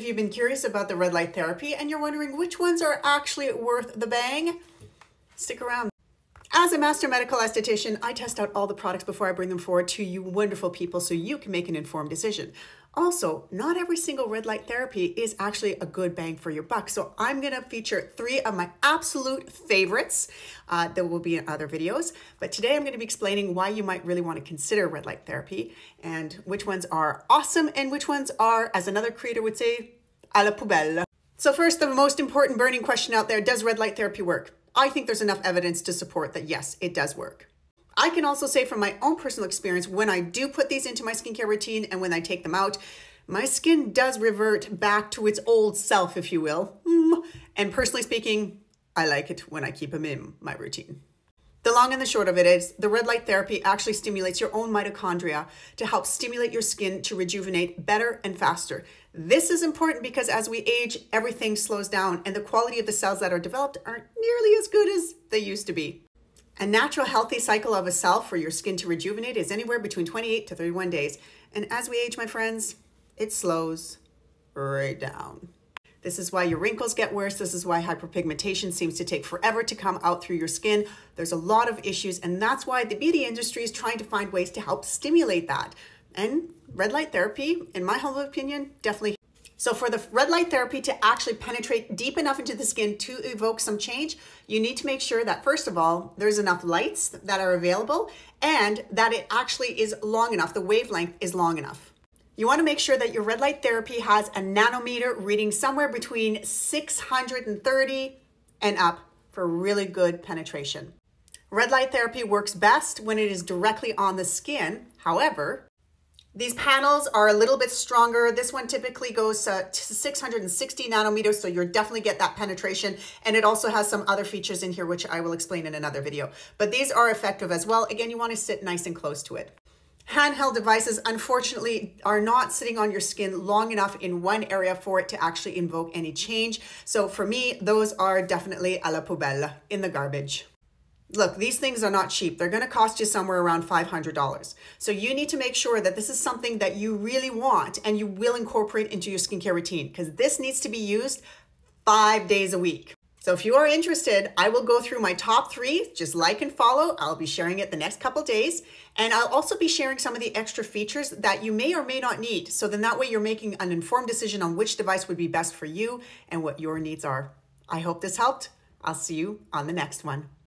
if you've been curious about the red light therapy and you're wondering which ones are actually worth the bang, stick around. As a master medical esthetician, I test out all the products before I bring them forward to you wonderful people so you can make an informed decision. Also, not every single red light therapy is actually a good bang for your buck. So I'm going to feature three of my absolute favorites uh, that will be in other videos. But today I'm going to be explaining why you might really want to consider red light therapy and which ones are awesome and which ones are, as another creator would say, à la poubelle. So first, the most important burning question out there, does red light therapy work? I think there's enough evidence to support that yes, it does work. I can also say from my own personal experience, when I do put these into my skincare routine and when I take them out, my skin does revert back to its old self, if you will. Mm. And personally speaking, I like it when I keep them in my routine. The long and the short of it is the red light therapy actually stimulates your own mitochondria to help stimulate your skin to rejuvenate better and faster. This is important because as we age, everything slows down and the quality of the cells that are developed aren't nearly as good as they used to be. A natural healthy cycle of a cell for your skin to rejuvenate is anywhere between 28 to 31 days. And as we age, my friends, it slows right down. This is why your wrinkles get worse. This is why hyperpigmentation seems to take forever to come out through your skin. There's a lot of issues, and that's why the beauty industry is trying to find ways to help stimulate that. And red light therapy, in my humble opinion, definitely. So for the red light therapy to actually penetrate deep enough into the skin to evoke some change, you need to make sure that first of all, there's enough lights that are available and that it actually is long enough, the wavelength is long enough. You want to make sure that your red light therapy has a nanometer reading somewhere between 630 and up for really good penetration. Red light therapy works best when it is directly on the skin. However, these panels are a little bit stronger. This one typically goes uh, to 660 nanometers, so you'll definitely get that penetration. And it also has some other features in here, which I will explain in another video. But these are effective as well. Again, you want to sit nice and close to it. Handheld devices, unfortunately, are not sitting on your skin long enough in one area for it to actually invoke any change. So for me, those are definitely a la poubelle, in the garbage. Look, these things are not cheap. They're going to cost you somewhere around $500. So you need to make sure that this is something that you really want and you will incorporate into your skincare routine because this needs to be used five days a week. So if you are interested, I will go through my top three, just like and follow. I'll be sharing it the next couple days. And I'll also be sharing some of the extra features that you may or may not need. So then that way you're making an informed decision on which device would be best for you and what your needs are. I hope this helped. I'll see you on the next one.